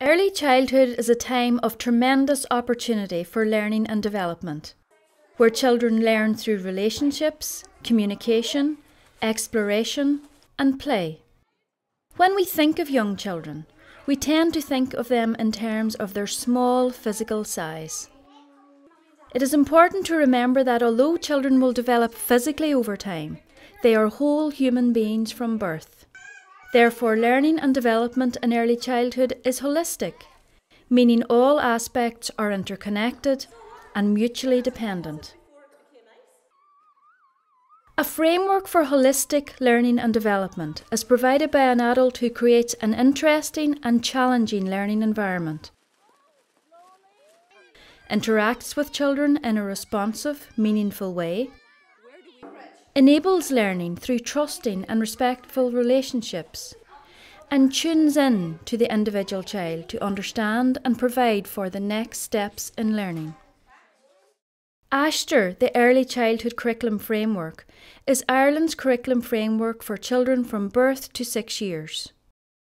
Early childhood is a time of tremendous opportunity for learning and development, where children learn through relationships, communication, exploration, and play. When we think of young children, we tend to think of them in terms of their small physical size. It is important to remember that although children will develop physically over time, they are whole human beings from birth. Therefore, learning and development in early childhood is holistic, meaning all aspects are interconnected and mutually dependent. A framework for holistic learning and development is provided by an adult who creates an interesting and challenging learning environment, interacts with children in a responsive, meaningful way, enables learning through trusting and respectful relationships, and tunes in to the individual child to understand and provide for the next steps in learning. Aistear, the Early Childhood Curriculum Framework, is Ireland's curriculum framework for children from birth to six years.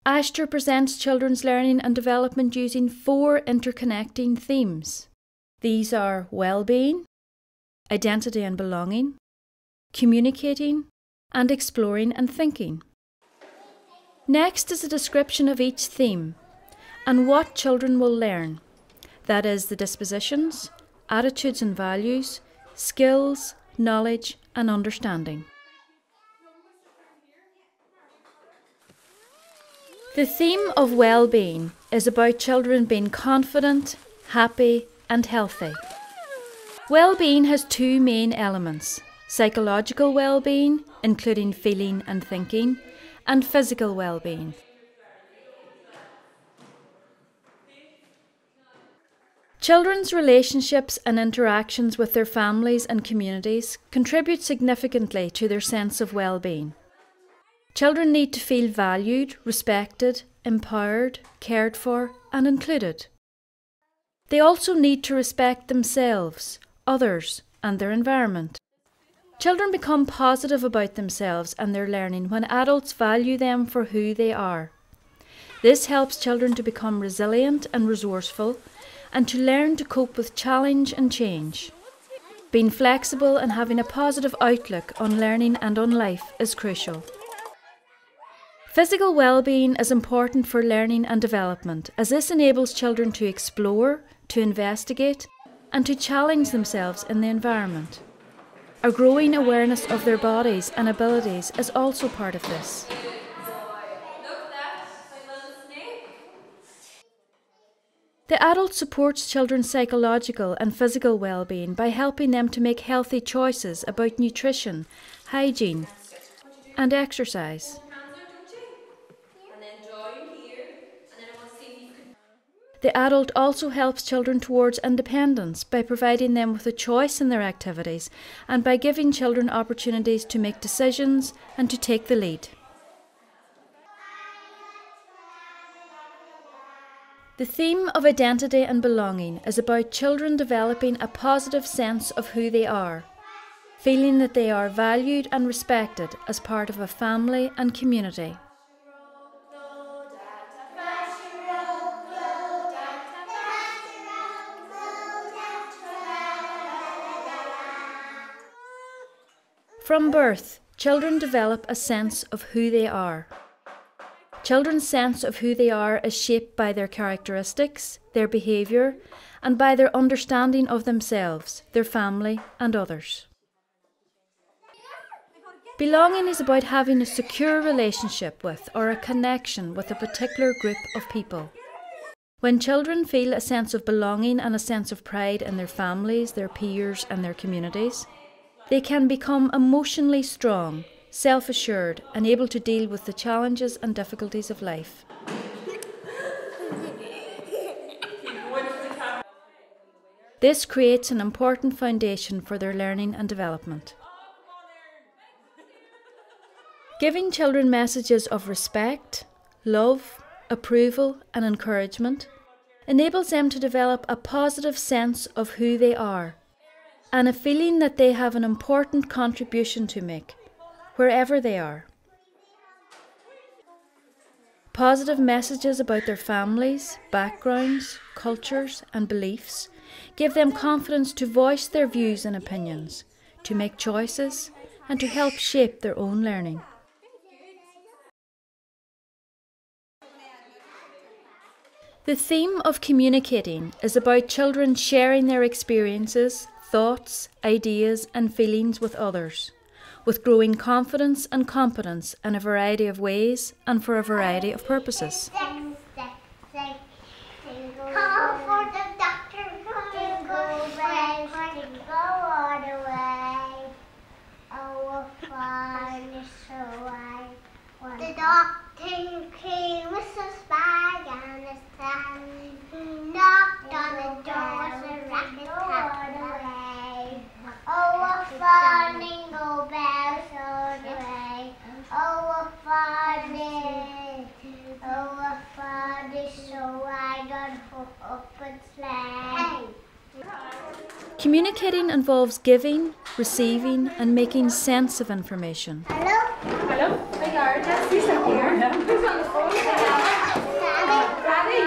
Aistear presents children's learning and development using four interconnecting themes. These are well-being, identity and belonging, communicating, and exploring and thinking. Next is a description of each theme and what children will learn that is, the dispositions, attitudes and values, skills, knowledge, and understanding. The theme of well being is about children being confident, happy, and healthy. Well being has two main elements psychological well being, including feeling and thinking, and physical well being. Children's relationships and interactions with their families and communities contribute significantly to their sense of well being. Children need to feel valued, respected, empowered, cared for, and included. They also need to respect themselves, others, and their environment. Children become positive about themselves and their learning when adults value them for who they are. This helps children to become resilient and resourceful and to learn to cope with challenge and change. Being flexible and having a positive outlook on learning and on life is crucial. Physical well-being is important for learning and development as this enables children to explore, to investigate, and to challenge themselves in the environment. A growing awareness of their bodies and abilities is also part of this. The adult supports children's psychological and physical well-being by helping them to make healthy choices about nutrition, hygiene, and exercise. The adult also helps children towards independence by providing them with a choice in their activities and by giving children opportunities to make decisions and to take the lead. The theme of identity and belonging is about children developing a positive sense of who they are, feeling that they are valued and respected as part of a family and community. From birth, children develop a sense of who they are. Children's sense of who they are is shaped by their characteristics, their behaviour, and by their understanding of themselves, their family, and others. Belonging is about having a secure relationship with or a connection with a particular group of people. When children feel a sense of belonging and a sense of pride in their families, their peers, and their communities, they can become emotionally strong self assured, and able to deal with the challenges and difficulties of life. This creates an important foundation for their learning and development. Giving children messages of respect, love, approval, and encouragement enables them to develop a positive sense of who they are and a feeling that they have an important contribution to make wherever they are. Positive messages about their families, backgrounds, cultures, and beliefs give them confidence to voice their views and opinions, to make choices, and to help shape their own learning. The theme of communicating is about children sharing their experiences, thoughts, ideas, and feelings with others, with growing confidence and competence in a variety of ways and for a variety of purposes. The came with a spag and a stand. He knocked on the door, so racket tapped away. Oh, what fun jingle bells all the way. Oh, what fun it is. Oh, what fun it is. So I got hook up and sleigh. Communicating involves giving, receiving, and making sense of information. Hello? Hello? Hi, Gareth. That's here. Who's on the phone? Daddy?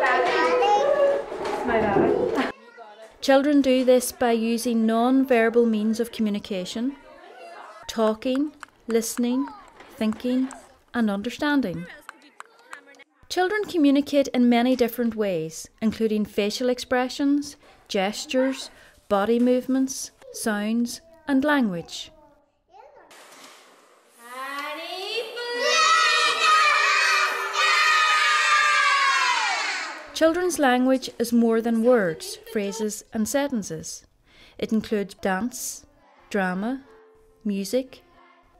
Daddy? My dad. Children do this by using non verbal means of communication talking, listening, thinking, and understanding. Children communicate in many different ways, including facial expressions, gestures, body movements, sounds, and language. Children's language is more than words, phrases, and sentences. It includes dance, drama, music,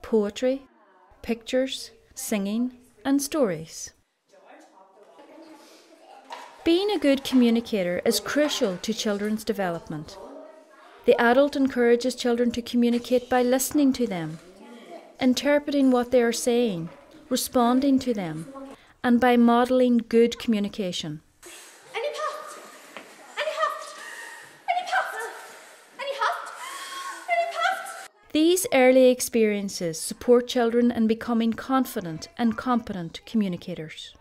poetry, pictures, singing, and stories. Being a good communicator is crucial to children's development. The adult encourages children to communicate by listening to them, interpreting what they are saying, responding to them, and by modelling good communication. Any pot? Any hot? Any pot? Any hot? Any pot? These early experiences support children in becoming confident and competent communicators.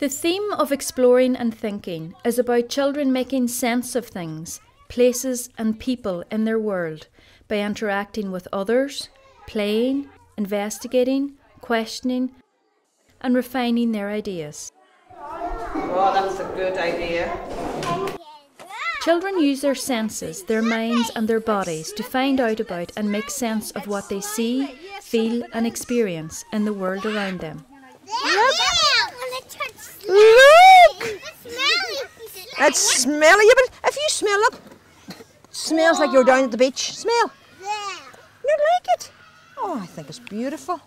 The theme of exploring and thinking is about children making sense of things, places, and people in their world by interacting with others, playing, investigating, questioning, and refining their ideas. Oh, that's a good idea. Children use their senses, their minds, and their bodies to find out about and make sense of what they see, feel, and experience in the world around them. Look! It's smelly, yeah, but if you smell it, smells like you're down at the beach. Smell. Yeah. You like it? Oh, I think it's beautiful.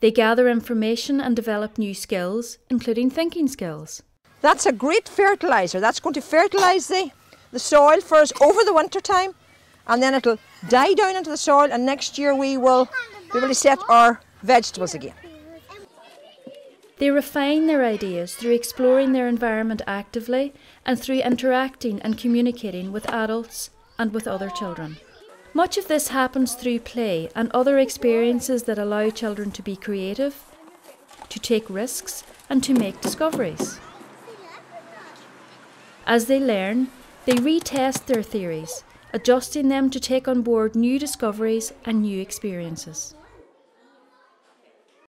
They gather information and develop new skills, including thinking skills. That's a great fertilizer. That's going to fertilise the, the soil for us over the winter time, and then it'll die down into the soil, and next year we will be able to set our vegetables again. They refine their ideas through exploring their environment actively and through interacting and communicating with adults and with other children. Much of this happens through play and other experiences that allow children to be creative, to take risks, and to make discoveries. As they learn, they retest their theories, adjusting them to take on board new discoveries and new experiences.